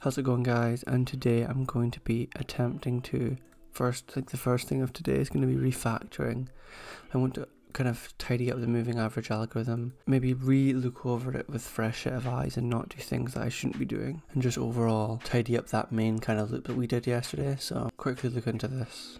How's it going guys? And today I'm going to be attempting to first, like the first thing of today is going to be refactoring. I want to kind of tidy up the moving average algorithm, maybe re-look over it with fresh set of eyes and not do things that I shouldn't be doing, and just overall tidy up that main kind of loop that we did yesterday, so quickly look into this.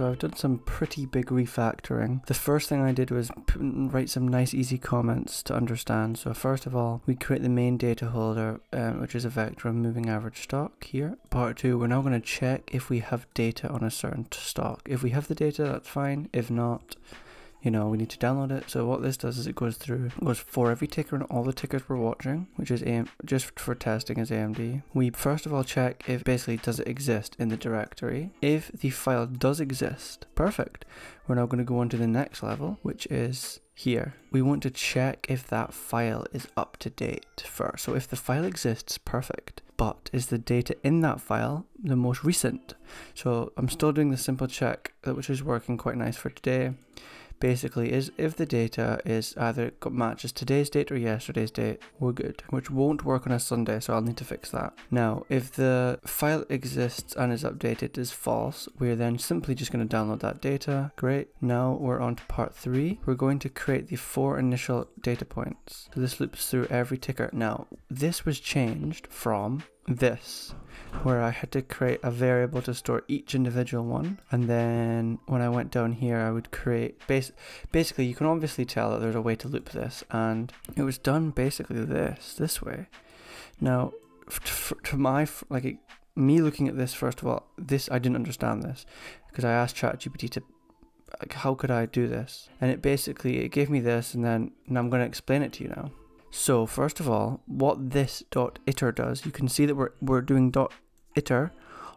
So I've done some pretty big refactoring. The first thing I did was write some nice easy comments to understand. So first of all, we create the main data holder, um, which is a vector of moving average stock here. Part two, we're now going to check if we have data on a certain stock. If we have the data, that's fine. If not, you know, we need to download it. So what this does is it goes through, goes for every ticker and all the tickers we're watching, which is AM, just for testing as AMD. We first of all check if basically does it exist in the directory. If the file does exist, perfect. We're now going to go on to the next level, which is here. We want to check if that file is up to date first. So if the file exists, perfect. But is the data in that file the most recent? So I'm still doing the simple check, which is working quite nice for today basically is if the data is either matches today's date or yesterday's date, we're good, which won't work on a Sunday, so I'll need to fix that. Now, if the file exists and is updated is false, we're then simply just going to download that data. Great. Now we're on to part three. We're going to create the four initial data points. So this loops through every ticker. Now, this was changed from this where I had to create a variable to store each individual one. And then when I went down here I would create base basically you can obviously tell that there's a way to loop this. And it was done basically this this way. Now to my like me looking at this first of all this I didn't understand this. Because I asked ChatGPT to like how could I do this? And it basically it gave me this and then and I'm going to explain it to you now so first of all, what this dot iter does, you can see that we're, we're doing dot iter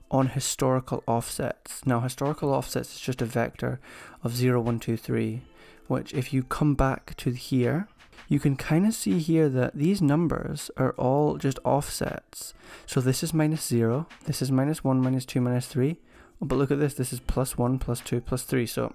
on historical offsets. Now historical offsets is just a vector of 0, 1, 2, 3, which if you come back to here, you can kind of see here that these numbers are all just offsets. So this is minus 0, this is minus 1, minus 2, minus 3. but look at this, this is plus 1, plus 2, plus 3. So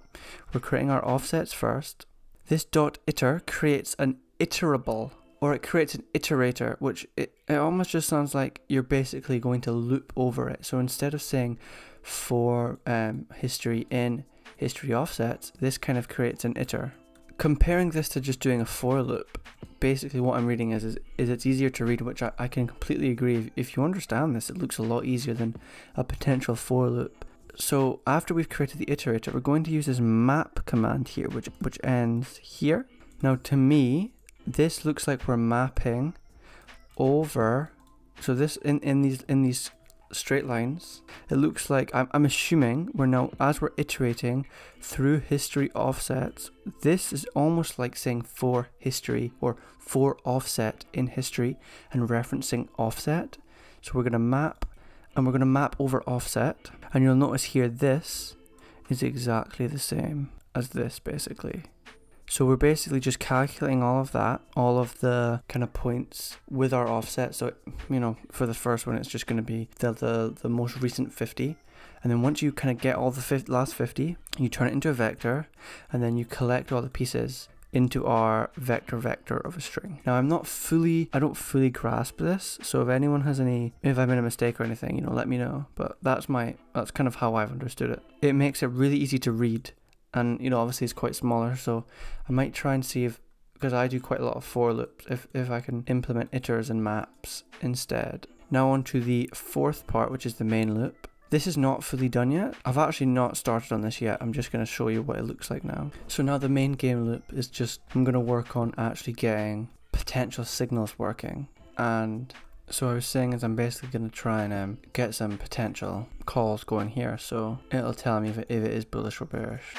we're creating our offsets first. This dot iter creates an iterable or it creates an iterator, which it, it almost just sounds like you're basically going to loop over it. So instead of saying for um, history in history offsets, this kind of creates an iter. Comparing this to just doing a for loop, basically what I'm reading is, is, is it's easier to read, which I, I can completely agree. If you understand this, it looks a lot easier than a potential for loop. So after we've created the iterator, we're going to use this map command here, which, which ends here. Now to me, this looks like we're mapping over so this in in these in these straight lines it looks like I'm, I'm assuming we're now as we're iterating through history offsets this is almost like saying for history or for offset in history and referencing offset. So we're going to map and we're going to map over offset and you'll notice here this is exactly the same as this basically so we're basically just calculating all of that, all of the kind of points with our offset. So, you know, for the first one, it's just going to be the, the, the most recent 50. And then once you kind of get all the 50, last 50, you turn it into a vector and then you collect all the pieces into our vector vector of a string. Now I'm not fully, I don't fully grasp this, so if anyone has any, if I made a mistake or anything, you know, let me know. But that's my, that's kind of how I've understood it. It makes it really easy to read and you know obviously it's quite smaller so I might try and see if because I do quite a lot of for loops if, if I can implement iters and maps instead. Now on to the fourth part which is the main loop. This is not fully done yet. I've actually not started on this yet. I'm just going to show you what it looks like now. So now the main game loop is just, I'm going to work on actually getting potential signals working. And so I was saying is I'm basically going to try and um, get some potential calls going here. So it'll tell me if it, if it is bullish or bearish.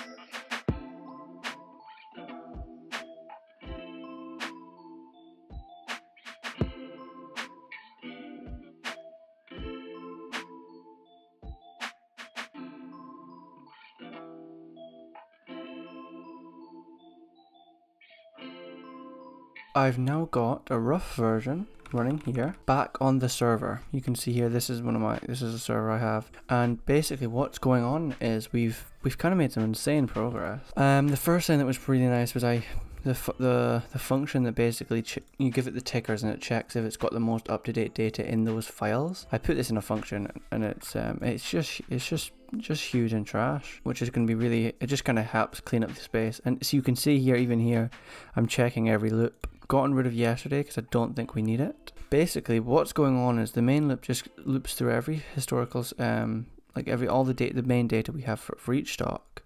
I've now got a rough version running here back on the server you can see here this is one of my this is a server I have and basically what's going on is we've we've kind of made some insane progress um the first thing that was really nice was I the the the function that basically you give it the tickers and it checks if it's got the most up to date data in those files. I put this in a function and it's um it's just it's just just huge and trash, which is going to be really it just kind of helps clean up the space. And so you can see here even here, I'm checking every loop. Gotten rid of yesterday because I don't think we need it. Basically, what's going on is the main loop just loops through every historical um like every all the data the main data we have for, for each stock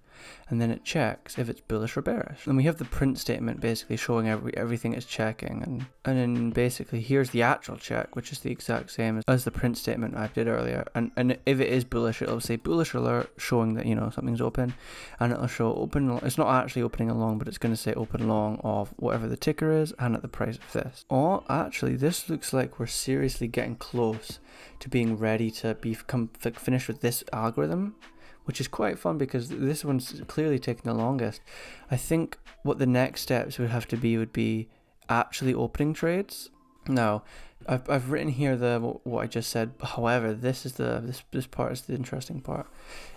and then it checks if it's bullish or bearish. And we have the print statement basically showing every everything it's checking, and and then basically here's the actual check, which is the exact same as, as the print statement I did earlier. And and if it is bullish, it'll say bullish alert, showing that you know something's open, and it'll show open. It's not actually opening along, but it's going to say open long of whatever the ticker is and at the price of this. Oh, actually, this looks like we're seriously getting close to being ready to be finished with this algorithm which is quite fun because this one's clearly taking the longest. I think what the next steps would have to be would be actually opening trades. Now, I've, I've written here the what I just said. However, this is the this this part is the interesting part.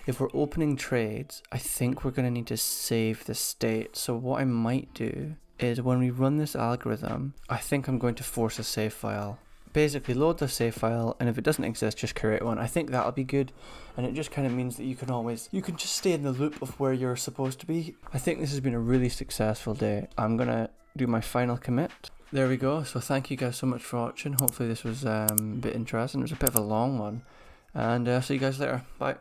If we're opening trades, I think we're going to need to save the state. So what I might do is when we run this algorithm, I think I'm going to force a save file basically load the save file and if it doesn't exist just create one. I think that'll be good and it just kind of means that you can always you can just stay in the loop of where you're supposed to be. I think this has been a really successful day. I'm gonna do my final commit. There we go. So thank you guys so much for watching. Hopefully this was um, a bit interesting. It was a bit of a long one. And uh, see you guys later. Bye.